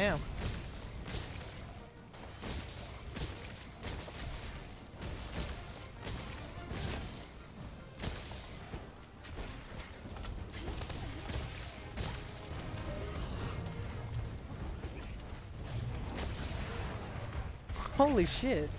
Damn. Holy shit.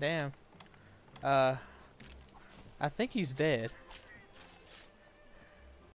Damn. Uh, I think he's dead.